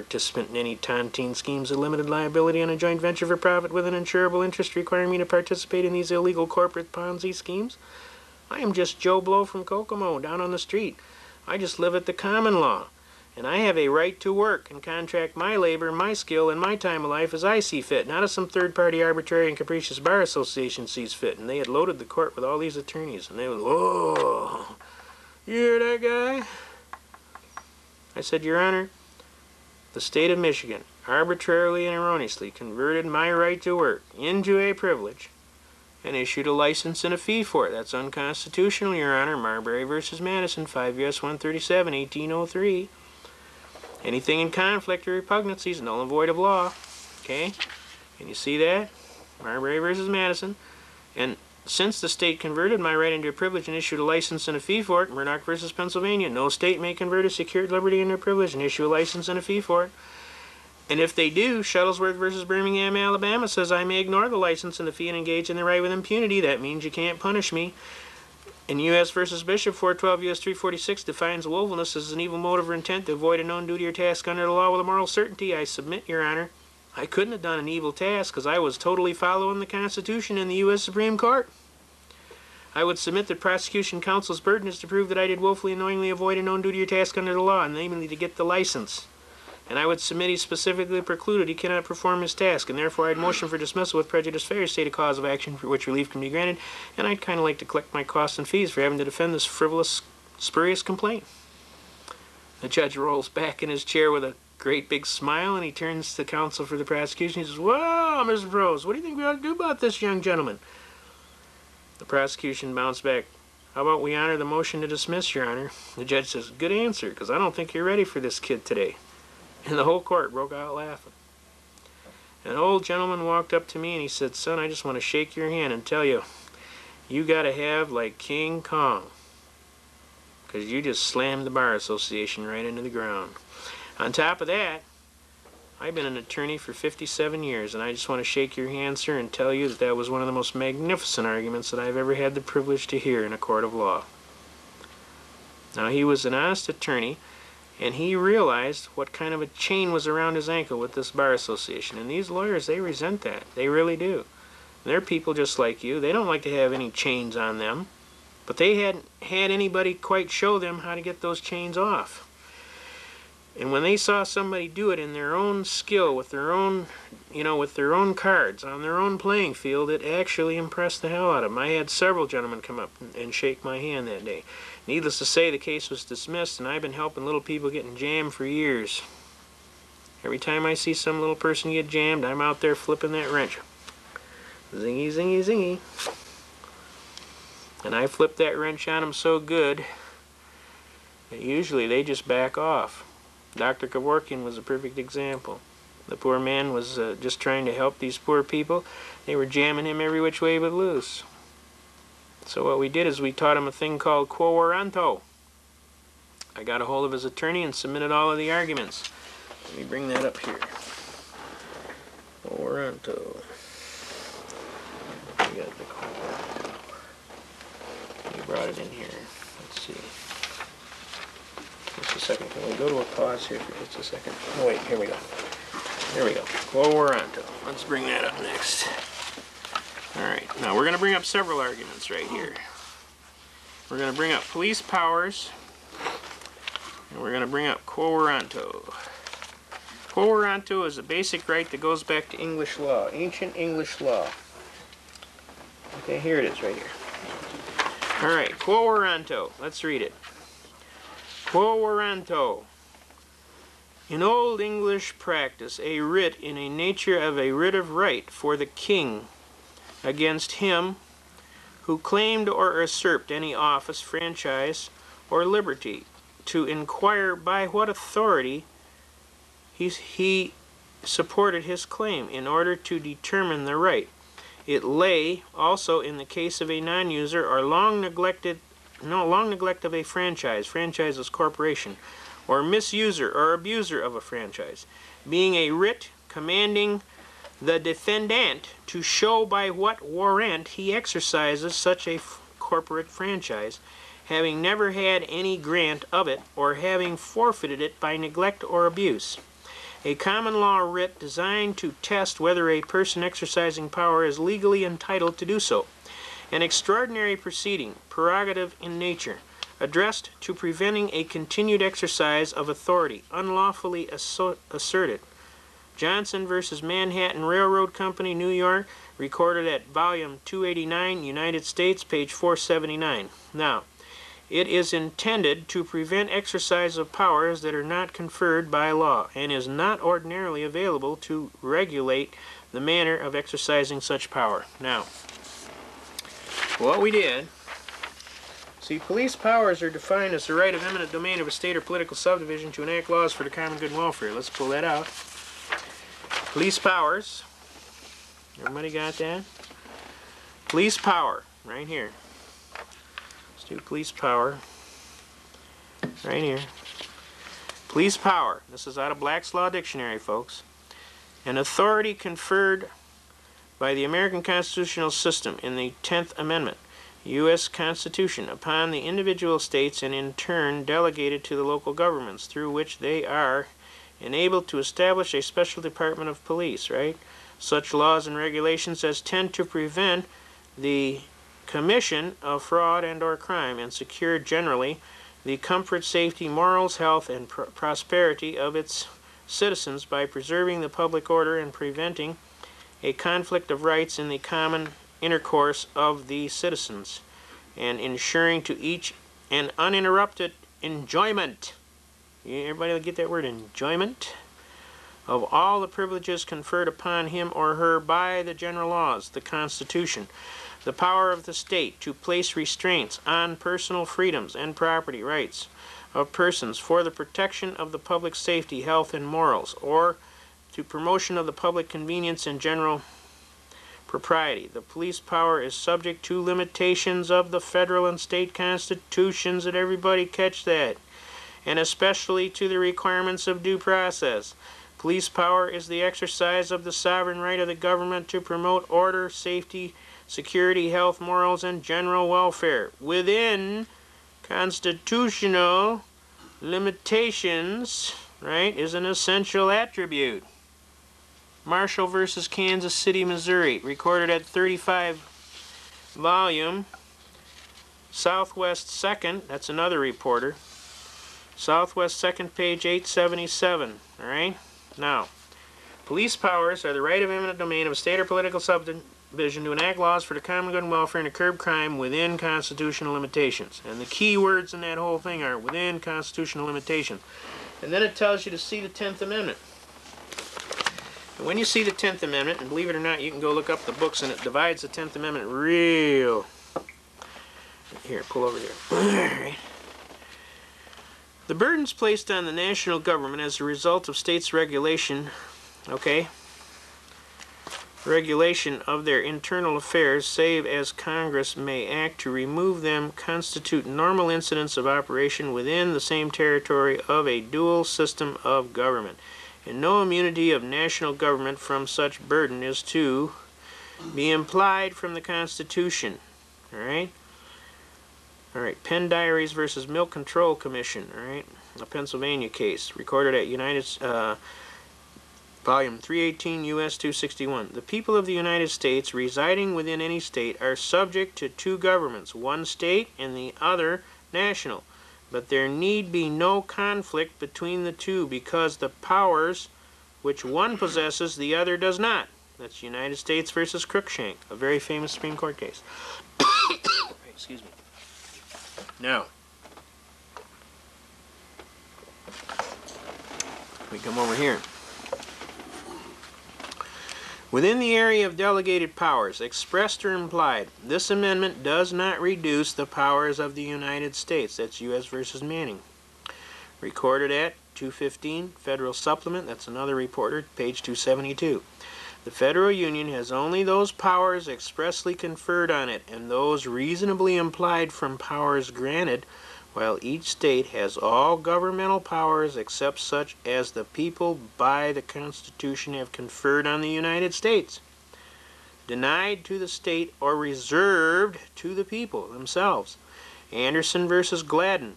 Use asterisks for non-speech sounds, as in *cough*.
participant in any tontine schemes of limited liability on a joint venture for profit with an insurable interest requiring me to participate in these illegal corporate Ponzi schemes. I am just Joe Blow from Kokomo, down on the street. I just live at the common law. And I have a right to work and contract my labor, my skill, and my time of life as I see fit, not as some third party arbitrary and capricious bar association sees fit. And they had loaded the court with all these attorneys, and they was, whoa, you hear that guy? I said, Your Honor, the state of Michigan arbitrarily and erroneously converted my right to work into a privilege and issued a license and a fee for it. That's unconstitutional, Your Honor. Marbury versus Madison, 5 U.S. 137, 1803. Anything in conflict or repugnancy is null and void of law. Okay? Can you see that? Marbury versus Madison. And since the state converted my right into a privilege and issued a license and a fee for it, Murdock versus Pennsylvania, no state may convert a secured liberty into a privilege and issue a license and a fee for it. And if they do, Shuttlesworth versus Birmingham, Alabama says I may ignore the license and the fee and engage in the right with impunity. That means you can't punish me. In U.S. versus Bishop, 412 U.S. 346 defines willfulness as an evil motive or intent to avoid a known duty or task under the law with a moral certainty. I submit, Your Honor, I couldn't have done an evil task because I was totally following the Constitution and the U.S. Supreme Court. I would submit that prosecution counsel's burden is to prove that I did willfully and knowingly avoid a known duty or task under the law, and namely to get the license. And I would submit he specifically precluded he cannot perform his task, and therefore I'd motion for dismissal with prejudice to state a cause of action for which relief can be granted, and I'd kind of like to collect my costs and fees for having to defend this frivolous, spurious complaint. The judge rolls back in his chair with a great big smile, and he turns to counsel for the prosecution. He says, Well, Mr. Prose, what do you think we ought to do about this young gentleman? The prosecution bounced back. How about we honor the motion to dismiss, Your Honor? The judge says, Good answer, because I don't think you're ready for this kid today. And the whole court broke out laughing. An old gentleman walked up to me and he said, Son, I just want to shake your hand and tell you, you got to have like King Kong. Because you just slammed the Bar Association right into the ground. On top of that, I've been an attorney for 57 years, and I just want to shake your hand, sir, and tell you that that was one of the most magnificent arguments that I've ever had the privilege to hear in a court of law. Now, he was an honest attorney, and he realized what kind of a chain was around his ankle with this bar association. And these lawyers, they resent that. They really do. They're people just like you. They don't like to have any chains on them. But they hadn't had anybody quite show them how to get those chains off. And when they saw somebody do it in their own skill, with their own, you know, with their own cards, on their own playing field, it actually impressed the hell out of them. I had several gentlemen come up and shake my hand that day. Needless to say, the case was dismissed, and I've been helping little people getting jammed for years. Every time I see some little person get jammed, I'm out there flipping that wrench. Zingy, zingy, zingy. And I flip that wrench on them so good that usually they just back off. Dr. Kevorkian was a perfect example. The poor man was uh, just trying to help these poor people. They were jamming him every which way but loose. So what we did is we taught him a thing called quo warranto. I got a hold of his attorney and submitted all of the arguments. Let me bring that up here. Quo warranto. We got the quo warranto. We brought it in here. Let's see. Second. Can we go to a pause here for just a second? Oh, wait. Here we go. There we go. Quo warranto. Let's bring that up next. All right, now we're going to bring up several arguments right here. We're going to bring up police powers, and we're going to bring up quo warranto. Quo warranto is a basic right that goes back to English law, ancient English law. Okay, here it is right here. All right, quo warranto. Let's read it. Quo warranto. In Old English practice, a writ in a nature of a writ of right for the king against him who claimed or usurped any office, franchise, or liberty, to inquire by what authority he, he supported his claim in order to determine the right. It lay also in the case of a non-user or long neglected no long neglect of a franchise, franchise is corporation, or misuser or abuser of a franchise, being a writ commanding the defendant to show by what warrant he exercises such a corporate franchise, having never had any grant of it or having forfeited it by neglect or abuse. a common law writ designed to test whether a person exercising power is legally entitled to do so. An extraordinary proceeding, prerogative in nature, addressed to preventing a continued exercise of authority unlawfully asserted. Johnson versus Manhattan Railroad Company, New York, recorded at volume 289, United States, page 479. Now, it is intended to prevent exercise of powers that are not conferred by law and is not ordinarily available to regulate the manner of exercising such power. Now, what we did, see, police powers are defined as the right of eminent domain of a state or political subdivision to enact laws for the common good and welfare. Let's pull that out. Police powers. Everybody got that? Police power, right here. Let's do police power. Right here. Police power. This is out of Black's Law Dictionary, folks. An authority conferred by the American constitutional system in the 10th Amendment, U.S. Constitution, upon the individual states and in turn delegated to the local governments through which they are enabled to establish a special department of police, right? Such laws and regulations as tend to prevent the commission of fraud and or crime and secure generally the comfort, safety, morals, health, and pr- prosperity of its citizens by preserving the public order and preventing a conflict of rights in the common intercourse of the citizens and ensuring to each an uninterrupted enjoyment Everybody get that word enjoyment? Of all the privileges conferred upon him or her by the general laws, the Constitution, the power of the state to place restraints on personal freedoms and property rights of persons for the protection of the public safety, health, and morals, or to promotion of the public convenience and general propriety. The police power is subject to limitations of the federal and state constitutions. Did everybody catch that? and especially to the requirements of due process. Police power is the exercise of the sovereign right of the government to promote order, safety, security, health, morals, and general welfare within constitutional limitations, right, is an essential attribute. Marshall versus Kansas City, Missouri, recorded at 35 volume. Southwest 2nd, that's another reporter. Southwest second page 877. All right? Now, police powers are the right of eminent domain of a state or political subdivision to enact laws for the common good and welfare and to curb crime within constitutional limitations. And the key words in that whole thing are within constitutional limitations. And then it tells you to see the 10th Amendment. And when you see the 10th Amendment, and believe it or not, you can go look up the books and it divides the 10th Amendment real. Here, pull over here. *clears throat* The burdens placed on the national government as a result of states' regulation, okay, regulation of their internal affairs, save as Congress may act to remove them, constitute normal incidents of operation within the same territory of a dual system of government. And no immunity of national government from such burden is to be implied from the Constitution. All right? All right, Penn Dairies versus Milk Control Commission. All right, a Pennsylvania case recorded at United uh, Volume 318 U.S. 261. The people of the United States residing within any state are subject to two governments, one state and the other national. But there need be no conflict between the two because the powers which one possesses the other does not. That's United States versus Cruikshank, a very famous Supreme Court case. *coughs* Excuse me. Now, we come over here. Within the area of delegated powers, expressed or implied, this amendment does not reduce the powers of the United States. That's U.S. versus Manning. Recorded at 215 Federal Supplement. That's another reporter, page 272. The federal union has only those powers expressly conferred on it and those reasonably implied from powers granted, while each state has all governmental powers except such as the people by the Constitution have conferred on the United States, denied to the state or reserved to the people themselves. Anderson versus Gladden,